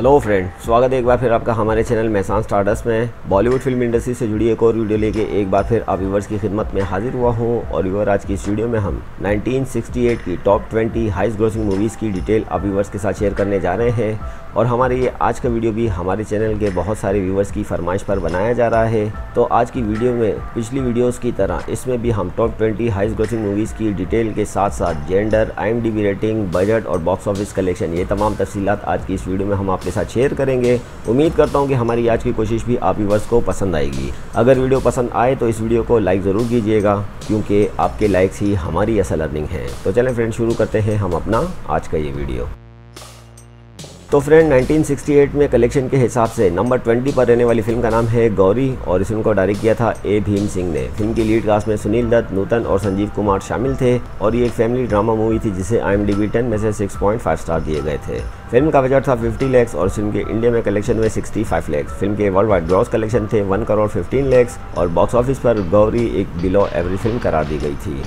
Hello friend स्वागत है एक बार फिर आपका हमारे चैनल मैसान स्टार्डस में। बॉलीवुड फ़िल्म इंडस्ट्री से जुड़ी एक और वीडियो लेके एक बार फिर आप व्यूवर्स की खिदमत में हाजिर हुआ हूँ। और व्यूवर आज की इस वीडियो में हम 1968 की टॉप 20 हाइस्ट ग्रोसिंग मूवीज़ की डिटेल आप व्यूवर्स के साथ शेयर करने जा रहे हैं। और हमारे ये आज का वीडियो भी हमारे चैनल के बहुत सारे व्यूवर्स की फरमाइश पर बनाया जा रहा है। तो आज की वीडियो में पिछली वीडियोस की तरह इसमें भी हम टॉप 20 हाइस्ट ग्रोसिंग मूवीज़ की डिटेल के साथ साथ जेंडर आई रेटिंग बजट और बॉक्स ऑफ़िस कलेक्शन ये तमाम तफसीत आज की इस वीडियो में हम आपके साथ शेयर करेंगे। उम्मीद करता हूँ कि हमारी आज की कोशिश भी आप व्यूवर्स को पसंद आएगी। अगर वीडियो पसंद आए तो इस वीडियो को लाइक ज़रूर कीजिएगा, क्योंकि आपके लाइक्स ही हमारी असल अर्निंग है। तो चलें फ्रेंड शुरू करते हैं हम अपना आज का ये वीडियो। तो फ्रेंड 1968 में कलेक्शन के हिसाब से नंबर 20 पर रहने वाली फ़िल्म का नाम है गौरी और इस फ़िल्म को डायरेक्ट किया था ए भीम सिंह ने। फ़िल्म की लीड कास्ट में सुनील दत्त, नूतन और संजीव कुमार शामिल थे और ये एक फैमिली ड्रामा मूवी थी जिसे आई एम डी टेन में से 6.5 स्टार दिए गए थे। फ़िल्म का बजट था 50 लैक्स और फ़िल्म के इंडिया में कलेक्शन में 65 लैक्स फ़िल्म के वर्ल्ड वाइड ग्रॉस कलेक्शन थे 1 करोड़ 15 लैक्स और बॉक्स ऑफ़िस पर गौरी एक बिलो एवरेज फ़िल्म करार दी गई थी।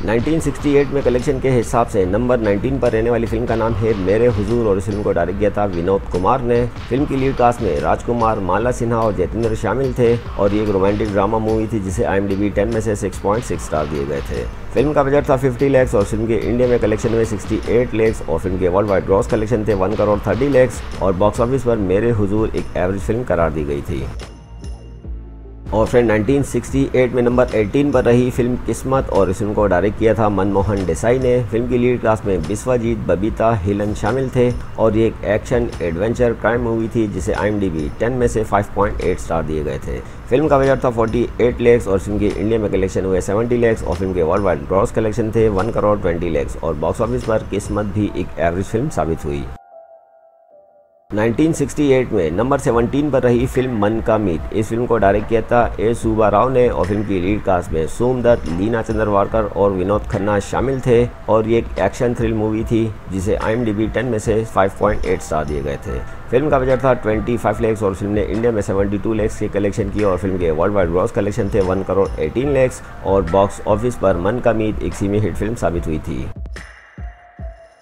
1968 में कलेक्शन के हिसाब से नंबर 19 पर रहने वाली फ़िल्म का नाम है मेरे हुजूर और इस फ़िल्म को डायरेक्ट किया था विनोद कुमार ने। फ़िल्म की लीड कास्ट में राजकुमार, माला सिन्हा और जतेंद्र शामिल थे और ये एक रोमांटिक ड्रामा मूवी थी जिसे आई एम डी में से 6.6 स्टार दिए गए थे। फ़िल्म का बजट था 50 लैक्स और फ़िल्म के इंडिया में कलेक्शन में 68 लैक्स और फ़िल्म के वर्ल्ड वाइड ग्रॉस कलेक्शन थे 1 करोड़ 30 लैक्स और बॉक्स ऑफ़िस पर मेरे हुजूर एक एवरेज फ़िल्म करार दी गई थी। और फ्रेंड 1968 में नंबर 18 पर रही फ़िल्म किस्मत और इस फ़िल्म को डायरेक्ट किया था मनमोहन देसाई ने। फ़िल्म की लीड क्लास में बिस्वाजीत, बबीता, हिलन शामिल थे और ये एक एक्शन एडवेंचर क्राइम मूवी थी जिसे आई एम 10 में से 5.8 स्टार दिए गए थे। फ़िल्म का बजट था 48 लैक्स और फ़िल्म के इंडिया में कलेक्शन हुए 70 लैक्स और फ़िल्म के वर्ल्ड वाइड ग्रॉस कलेक्शन थे 1 करोड़ 20 लैक्स और बॉक्स ऑफ़िस पर किस्मत भी एक एवरेज फ़िल्म साबित हुई। 1968 में नंबर 17 पर रही फ़िल्म मन का मीत। इस फ़िल्म को डायरेक्ट किया था ए सुबा राव ने और फ़िल्म की लीड कास्ट में सोमदत्त लीना चंद्रवारकर और विनोद खन्ना शामिल थे और ये एक एक्शन थ्रिल मूवी थी, जिसे आई एम डी 10 में से 5.8 स्टार दिए गए थे। फ़िल्म का बजट था 25 लैक्स और फ़िल्म ने इंडिया में 72 लैक्स के कलेक्शन किए और फ़िल्म के वर्ल्ड वाइड ग्रॉस कलेक्शन थे 1 करोड़ 18 लैक्स और बॉक्स ऑफ़िस पर मन का मीत एक सीमी हिट फ़िल्म साबित हुई थी।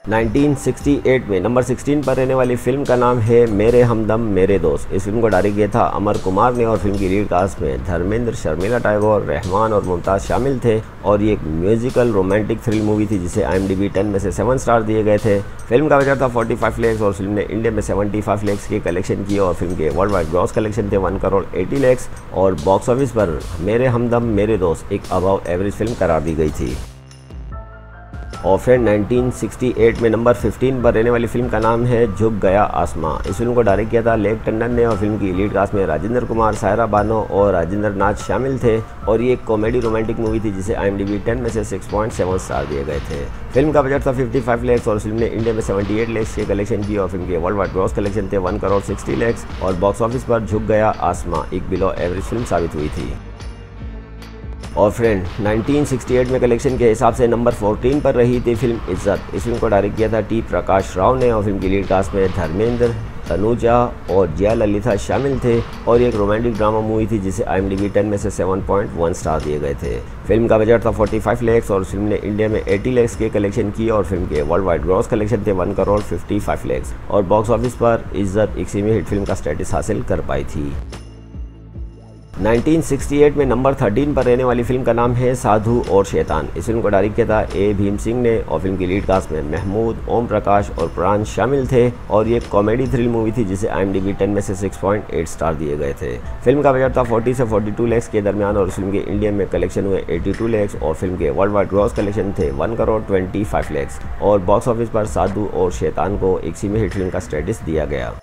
1968 में नंबर 16 पर रहने वाली फ़िल्म का नाम है मेरे हमदम मेरे दोस्त। इस फ़िल्म को डायरेक्ट किया था अमर कुमार ने और फ़िल्म की लीड कास्ट में धर्मेंद्र, शर्मिला टैगोर रहमान और मुमताज़ शामिल थे। और ये एक म्यूजिकल रोमांटिक थ्रिल मूवी थी जिसे आई एम डी में से सेवन स्टार दिए गए थे। फ़िल्म का बजट था 45 लैक्स और फ़िल्म ने इंडिया में 75 लैक्स की कलेक्शन किए और फ़िल्म के वर्ल्ड वाइड ग्रॉस कलेक्शन थे वन करोड़ एटी लैक्स। और बॉक्स ऑफ़िस पर मेरे हमदम मेरे दोस्त एक अबाव एवरेज फ़िल्म करार दी गई थी। और फ्रेंड 1968 में नंबर 15 पर रहने वाली फ़िल्म का नाम है झुक गया आसमां। इस फ़िल्म को डायरेक्ट किया था लेक टंडन ने और फ़िल्म की लीड कास्ट में राजेंद्र कुमार, सायरा बानो और राजेंद्र नाथ शामिल थे और ये एक कॉमेडी रोमांटिक मूवी थी जिसे आई एम डी में से 6.7 स्टार दिए गए थे। फ़िल्म का बजट था 55 लैक्स और फ़िल्म ने इंडिया में 78 लैक्स के कलेक्शन की और फ़िल्म के वर्ल्ड वाइड ग्रॉस कलेक्शन थे 1 करोड़ 60 लैक्स और बॉक्स ऑफ़िस पर झुक गया आसमां। एक बिलो एवरेज फ़िल्म साबित हुई थी। और फ्रेंड 1968 में कलेक्शन के हिसाब से नंबर 14 पर रही थी फ़िल्म इज़्ज़त। इस फ़िल्म को डायरेक्ट किया था टी प्रकाश राव ने और फ़िल्म की लीड कास्ट में धर्मेंद्र, तनुजा और जया ललिता शामिल थे और एक रोमांटिक ड्रामा मूवी थी जिसे आई एम डी में से 7.1 स्टार दिए गए थे। फ़िल्म का बजट था 45 लैक्स और फ़िल्म ने इंडिया में 80 लैक्स के कलेक्शन किए और फ़िल्म के वर्ल्ड वाइड ग्रॉस कलेक्शन थे 1 करोड़ 55 लैक्स और बॉक्स ऑफ़िस पर इज़्ज़त एक सीमी हिट फ़िल्म का स्टेटस हासिल कर पाई थी। 1968 में नंबर 13 पर रहने वाली फ़िल्म का नाम है साधु और शैतान। इस फ़िल्म को डायरेक्ट किया था ए भीम सिंह ने और फ़िल्म की लीड कास्ट में महमूद, ओम प्रकाश और प्राण शामिल थे और ये कॉमेडी थ्रिल मूवी थी जिसे आई एम डी में से 6.8 स्टार दिए गए थे। फ़िल्म का बजट था 40 से 42 लैक्स के दरमियान और फ़िल्म के इंडिया में कलेक्शन हुए 82 लैक्स और फ़िल्म के वर्ल्ड वाइड ग्रॉस कलेक्शन थे वन करोड़ 25 लैक्स। और बॉक्स ऑफ़िस पर साधु और शैतान को एक सीमी हिट फ़िल्म का स्टेटस दिया गया।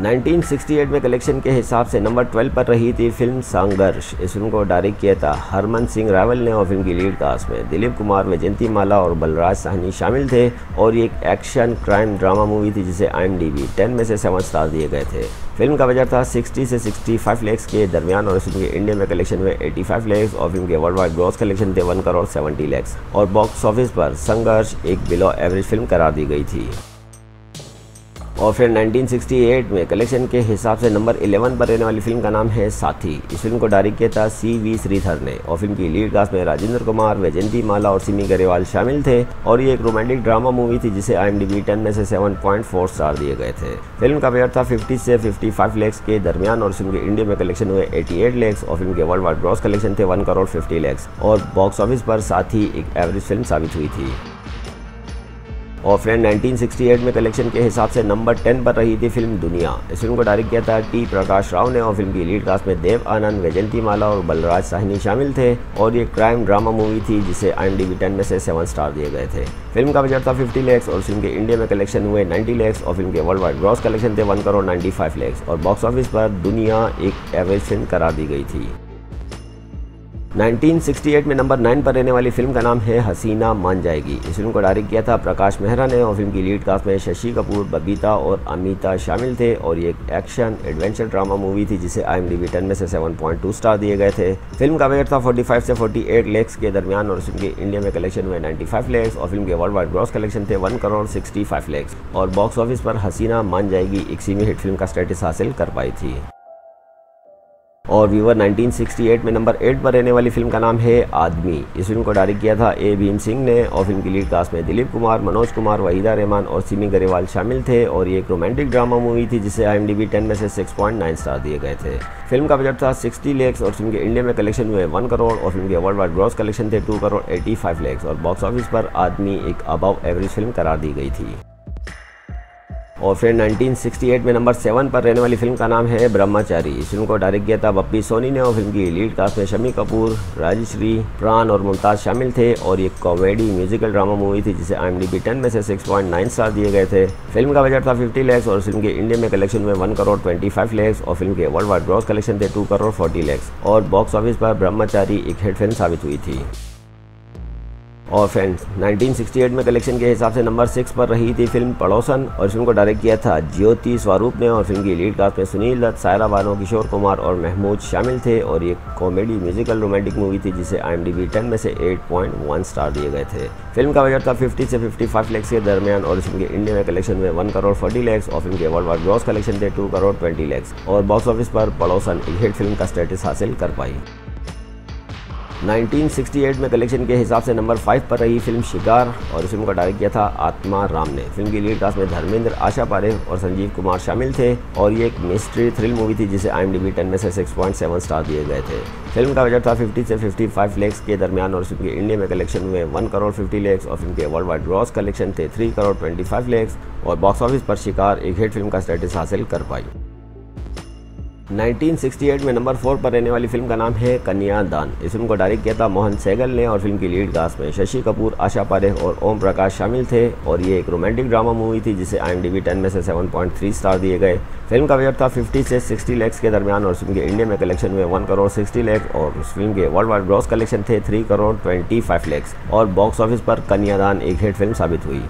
1968 में कलेक्शन के हिसाब से नंबर 12 पर रही थी फ़िल्म संघर्ष इस फ़िल्म को डायरेक्ट किया था हरमन सिंह रावल ने और फ़िल्म की लीड कास्ट में। दिलीप कुमार में जयंती माला और बलराज साहनी शामिल थे और ये एक एक्शन क्राइम ड्रामा मूवी थी जिसे आई एम डी में से सेवन स्टार दिए गए थे। फ़िल्म का बजट था 60 से 65 लैक्स के दरमियान और फ़िल्म के इंडिया में कलेक्शन में 85 लैक्स और फ़िल्म के वर्ल्ड वाइड ग्रॉस कलेक्शन थे 1 करोड़ 70 लैक्स और बॉक्स ऑफ़िस पर संघर्ष एक बिलो एवरेज फ़िल्म करार दी गई थी। और फिर 1968 में कलेक्शन के हिसाब से नंबर 11 पर रहने वाली फ़िल्म का नाम है साथी। इस फ़िल्म को डायरेक्ट किया था सी वी श्रीधर ने और फ़िल्म की लीड कास्ट में राजेंद्र कुमार वैजंती माला और सिमी गरेवाल शामिल थे और ये एक रोमांटिक ड्रामा मूवी थी जिसे आई एम टेन में से 7.4 स्टार दिए गए थे। फ़िल्म का बजट था 50 से 55 लैक्स के दरमियान और फ़िल्म के इंडिया में कलेक्शन हुए 88 लैक्स और फ़िल्म के वर्ल्ड वाइड ग्रॉस कलेक्शन थे 1 करोड़ 50 लैक्स और बॉक्स ऑफ़िस पर साथ एक एवरेज फ़िल्म साबित हुई थी। और फ्रेंड 1968 में कलेक्शन के हिसाब से नंबर 10 पर रही थी फ़िल्म दुनिया। इस फ़िल्म को डायरेक्ट किया था टी प्रकाश राव ने और फ़िल्म की लीड कास्ट में देव आनंद, वैजंती माला और बलराज साहनी शामिल थे और ये क्राइम ड्रामा मूवी थी जिसे आई एम टेन में से सेवन स्टार दिए गए थे। फ़िल्म का बजट था 50 लैक्स और फ़िल्म के इंडिया में कलेक्शन हुए 90 लैक्स और फ़िल्म के वर्ल्ड वाइड ग्रॉस कलेक्शन थे वन करोड़ 95 लैक्स और बॉक्स ऑफ़िस पर दुनिया एक एवरेज फ़िल्म करार दी गई थी। 1968 में नंबर नाइन पर रहने वाली फ़िल्म का नाम है हसीना मान जाएगी। इस फ़िल्म को डायरेक्ट किया था प्रकाश मेहरा ने और फ़िल्म की लीड कास्ट में शशि कपूर, बबीता और अमिता शामिल थे और ये एक एक्शन एडवेंचर ड्रामा मूवी थी जिसे आई एम टेन में से 7.2 स्टार दिए गए थे। फ़िल्म का वेट था 45 से 48 लेक्स के दरमियान और फ़िल्म के इंडिया में कलेक्शन हुए 95 लेक्स और फ़िल्म के वर्ल्ड वाइड ग्रॉस कलेक्शन थे वन करोड़ सिक्सटी लेक्स और बॉक्स ऑफ़िस पर हसीना मान जाएगी। एक सीमी हिट फ़िल्म का स्टेटस हासिल कर पाई थी। और व्यूवर 1968 में नंबर एट पर रहने वाली फ़िल्म का नाम है आदमी। इस फ़िल्म को डायरेक्ट किया था ए भीम सिंह ने और फ़िल्म की लीड कास्ट में दिलीप कुमार, मनोज कुमार, वहीदा रहमान और सिमी गरेवाल शामिल थे और ये एक रोमांटिक ड्रामा मूवी थी जिसे I M D B ten में से 6.9 स्टार दिए गए थे। फ़िल्म का बजट था 60 लेक्स और फ़िल्म के इंडिया में कलेक्शन हुए 1 करोड़ और फ़िल्म के वर्ल्ड वाइड ग्रॉस कलेक्शन थे टू करोड़ 85 लेक्स और बॉक्स ऑफ़िस पर आदमी एक अबव एवरेज फ़िल्म करार दी गई थी। और फिर 1968 में नंबर सेवन पर रहने वाली फ़िल्म का नाम है ब्रह्मचारी। इस फ़िल्म को डायरेक्ट किया था बप्पी सोनी ने और फ़िल्म की लीड कास्ट में शमी कपूर, राजश्री, प्राण और मुमताज़ शामिल थे और ये कॉमेडी म्यूजिकल ड्रामा मूवी थी जिसे आई एम डी टेन में से 6.9 स्टार दिए गए थे। फ़िल्म का बजट था 50 लैक्स और फ़िल्म के इंडिया में कलेक्शन में वन करोड़ 25 लैक्स और फ़िल्म के वर्ल्ड वाइड ग्रॉस कलेक्शन थे टू करोड़ 40 लैक्स। और बॉक्स ऑफ़िस पर ब्रह्मचारी एक हिट फ़िल्म साबित हुई थी। और फ्रेंड्स 1968 में कलेक्शन के हिसाब से नंबर सिक्स पर रही थी फ़िल्म पड़ोसन और फ़िल्म को डायरेक्ट किया था ज्योति स्वरूप ने और फ़िल्म की लीड कास्ट में सुनील दत्त, सायरा बानो, किशोर कुमार और महमूद शामिल थे और ये कॉमेडी म्यूजिकल रोमांटिक मूवी थी जिसे आई एम टेन में से 8.1 स्टार दिए गए थे। फ़िल्म का बजट था 50 से 55 लैक्स के दरमियान और फ़िल्म के इंडिया में कलेक्शन में वन करोड़ 40 लैक्स और फ़िल्म के वर्ल्ड वाइड ग्रॉस कलेक्शन थे टू करोड़ 20 लैक्स और बॉक्स ऑफ़िस पर पड़ोसन हिट फ़िल्म का स्टेटस हासिल कर पाई। 1968 में कलेक्शन के हिसाब से नंबर फाइव पर रही फ़िल्म शिकार और फ़िल्म का डायरेक्ट किया था आत्मा राम ने। फ़िल्म की लीड कास्ट में धर्मेंद्र, आशा पारे और संजीव कुमार शामिल थे और ये एक मिस्ट्री थ्रिल मूवी थी जिसे I M D B ten में से 6.7 स्टार दिए गए थे। फ़िल्म का बजट था 50 से 55 लेक्स के दरमियान और फ़िल्म के इंडिया में कलेक्शन हुए वन करोड़ 50 लेक्स और फ़िल्म के वर्ल्ड वाइड ग्रॉस कलेक्शन थे थ्री करोड़ 25 लेक्स और बॉक्स ऑफ़िस पर शिकार एक हिट फ़िल्म का स्टेटस हासिल कर पाई। 1968 में नंबर फोर पर रहने वाली फ़िल्म का नाम है कन्यादान। इस फ़िल्म को डायरेक्ट किया था मोहन सैगल ने और फ़िल्म की लीड कास्ट में शशि कपूर, आशा पारे और ओम प्रकाश शामिल थे और ये एक रोमांटिक ड्रामा मूवी थी जिसे आई एम डी टेन में से 7.3 स्टार दिए गए। फ़िल्म का बजट था 50 से 60 लैक्स के दरमियान और फ़िल्म के इंडिया में कलेक्शन में वन करोड़ 60 लैक्स और उस फ़िल्म के वर्ल्ड वाइड ग्रॉस कलेक्शन थे थ्री करोड़ 25 लैक्स और बॉक्स ऑफ़िस पर कन्यादान एक हिट फ़िल्म साबित हुई।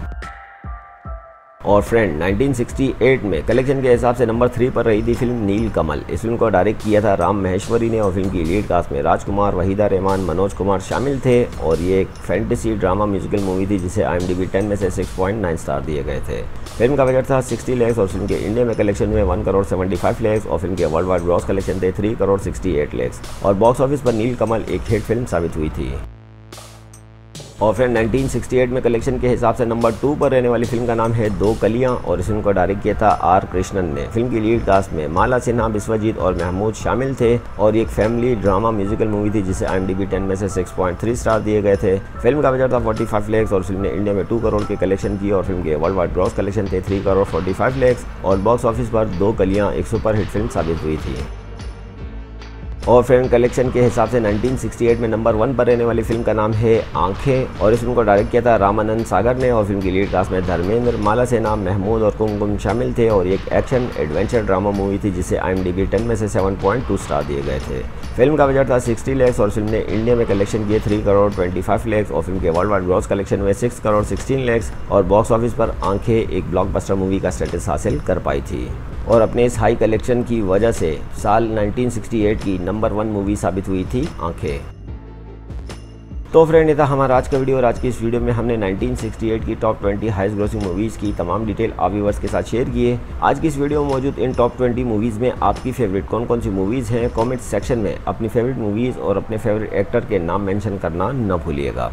और फ्रेंड 1968 में कलेक्शन के हिसाब से नंबर थ्री पर रही थी फ़िल्म नील कमल इस फ़िल्म को डायरेक्ट किया था राम महेश्वरी ने और फ़िल्म की लीड कास्ट में राजकुमार, वहीदा रहमान, मनोज कुमार शामिल थे और ये एक फैंटेसी ड्रामा म्यूजिकल मूवी थी जिसे आई एम टेन में से 6.9 स्टार दिए गए थे। फ़िल्म का बजट था 60 लैक्स और फ़िल्म के इंडिया में कलेक्शन में वन करोड़ 75 लैक्स और फ़िल्म के वर्ल्ड वाइड ग्रॉस कलेक्शन थे थ्री करोड़ 68 लैक्स और बॉक्स ऑफ़िस पर नील कमल एक हिट फ़िल्म साबित हुई थी। और फिर 1968 में कलेक्शन के हिसाब से नंबर टू पर रहने वाली फ़िल्म का नाम है दो कलियाँ, और इस फ़िल्म को डायरेक्ट किया था आर कृष्णन ने। फ़िल्म की लीड कास्ट में माला सिन्हा विश्वजीत और महमूद शामिल थे, और एक फैमिली ड्रामा म्यूजिकल मूवी थी जिसे आई एम टेन में से 6.3 स्टार दिए गए थे। फ़िल्म का बजट था 45 लैक्स और फ़िल्म ने इंडिया में टू करोड़ के कलेक्शन किए और फ़िल्म के वर्ल्ड वाइड ग्रॉस कलेक्शन थे थ्री करोड़ 45 लैक्स और बॉक्स ऑफ़िस पर दो कलियाँ, एक सुपर हिट फ़िल्म साबित हुई थी। और फ़िल्म कलेक्शन के हिसाब से 1968 में नंबर वन पर रहने वाली फ़िल्म का नाम है आँखें, और इस फ़िल्म को डायरेक्ट किया था रामानंद सागर ने, और फ़िल्म की लीड कास्ट में धर्मेंद्र माला सेना महमूद और कुमकुम शामिल थे, और एक एक्शन एडवेंचर ड्रामा मूवी थी जिसे आई एम टेन में से 7.2 स्टार दिए गए थे। फ़िल्म का बजट था 60 लैक्स और फ़िल्म ने इंडिया में कलेक्शन किए 3 करोड़ 25 लैक्स और फ़िल्म के वर्ल्ड वाइड ग्रॉस कलेक्शन में 6 करोड़ 16 लैक्स और बॉक्स ऑफ़िस पर आँखें एक ब्लॉकबस्टर मूवी का स्टेटस हासिल कर पाई थी। और अपने इस हाई कलेक्शन की वजह से साल 1968 की नंबर वन मूवी साबित हुई थी आँखें। तो फ्रेंड ये था हमारा आज का वीडियो और आज की इस वीडियो में हमने 1968 की टॉप 20 हाइस्ट ग्रोसिंग मूवीज़ की तमाम डिटेल आप व्यूवर्स के साथ शेयर किए। आज की इस वीडियो में मौजूद इन टॉप 20 मूवीज़ में आपकी फेवरेट कौन कौन सी मूवीज़ हैं? कमेंट सेक्शन में अपनी फेवरेट मूवीज़ और अपने फेवरेट एक्टर के नाम मेंशन करना न भूलिएगा।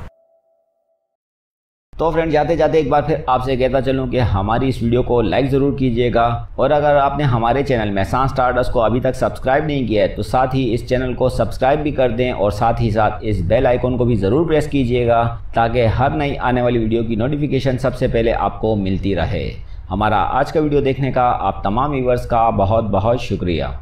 तो फ्रेंड जाते जाते एक बार फिर आपसे कहता चलूँ कि हमारी इस वीडियो को लाइक ज़रूर कीजिएगा। और अगर आपने हमारे चैनल मैसान स्टार्टर्स को अभी तक सब्सक्राइब नहीं किया है तो साथ ही इस चैनल को सब्सक्राइब भी कर दें और साथ ही साथ इस बेल आइकन को भी ज़रूर प्रेस कीजिएगा ताकि हर नई आने वाली वीडियो की नोटिफिकेशन सबसे पहले आपको मिलती रहे। हमारा आज का वीडियो देखने का आप तमाम व्यूवर्स का बहुत बहुत शुक्रिया।